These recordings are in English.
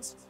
Jones.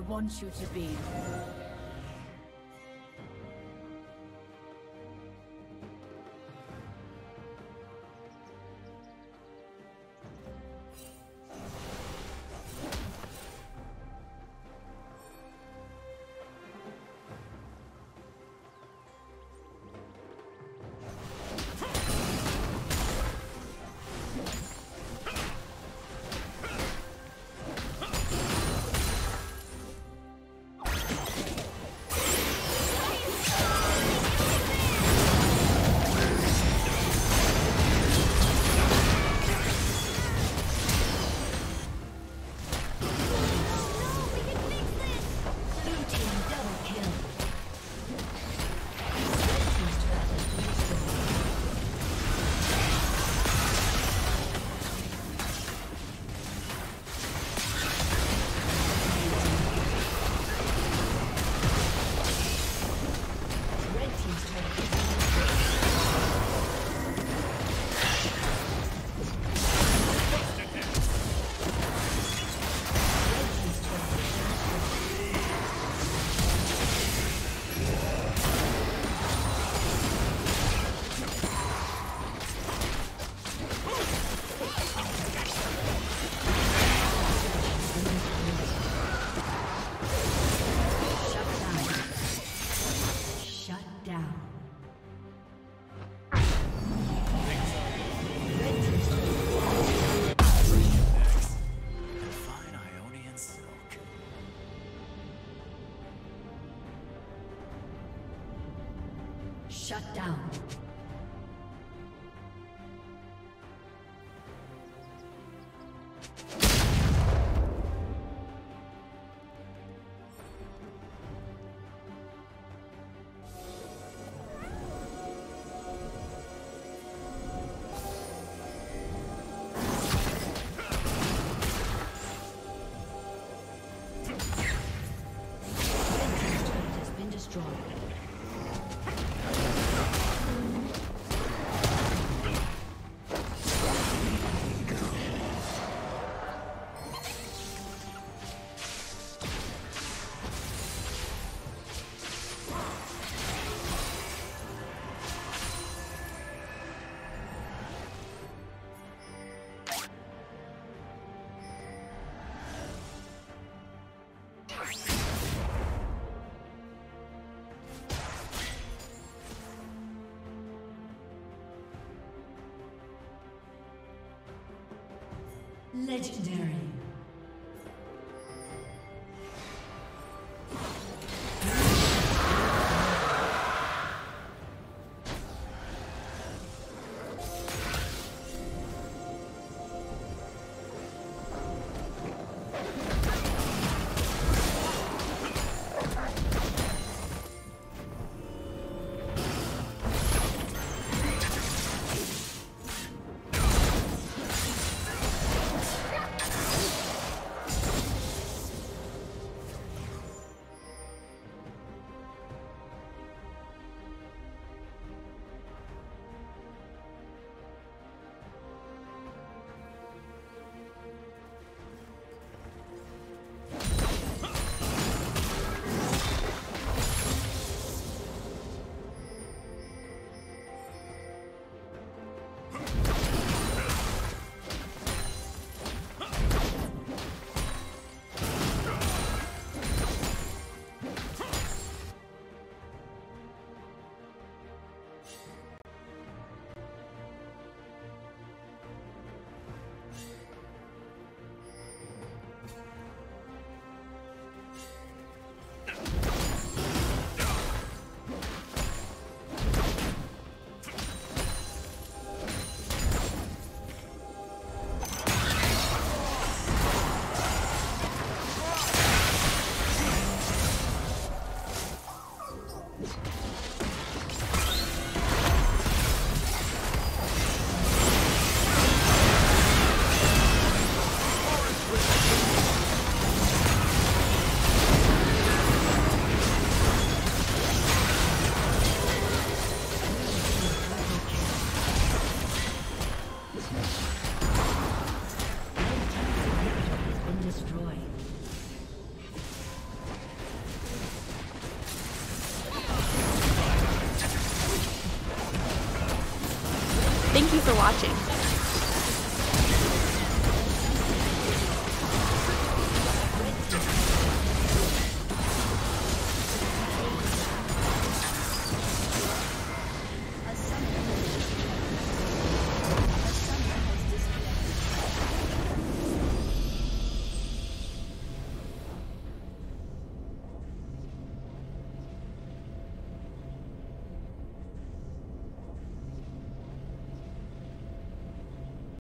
I want you to be. Legendary.